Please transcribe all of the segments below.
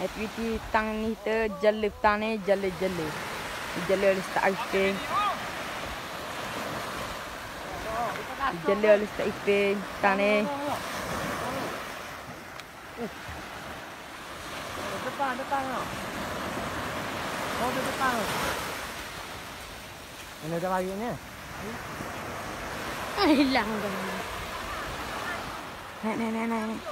Aktiviti tang ni kita jale petang ni jale-jale. Jale oleh start Ipin. Jale oleh start Ipin petang ni. Depan, depan tau. Oh, di depan. Ini ada lagi ni. Ah, hilang dah. Naik, naik, naik, naik.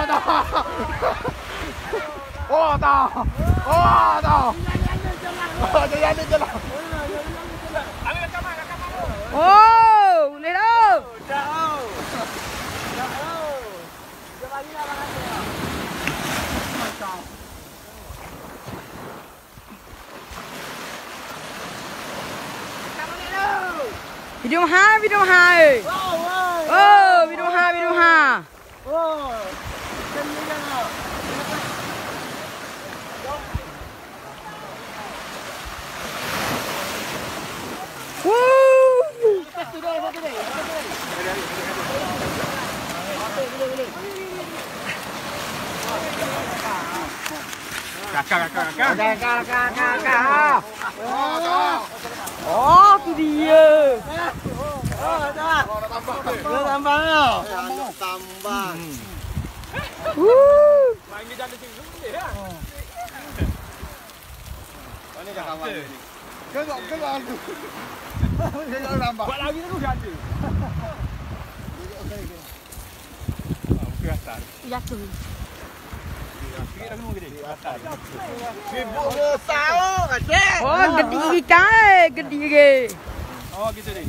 我操！我操！我操！我就压进去了。Oh, này đâu? Đâu. Đâu. Giờ bà đi ra bà ăn Video 2, video 2. Ô, oh, video 2, video 2. Kakak, kakak, kakak. Kakak, kakak, kakak. Oh, dah. Oh, tu dia. Oh, dah. Oh, dah tambah tu. Dah tambah tau. Tambah. Woo! Ini dah kawan ni. Kena, kena aku. Kena tambah. Buat lagi tu dia ada. Okey, atas. Jatuh. Sikit lagi gede. Atas. Sibuk besar oh, adik. Oh, gede ikan, gede ke. Oh, gitu ni.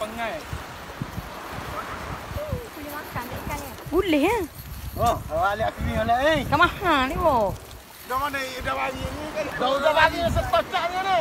Pengai. Boleh ya? Oh, balik aku ni oleh ni. Dah mahal ni, boh. Dah mana dah bagi ni kan? Dah dah bagi ni ni.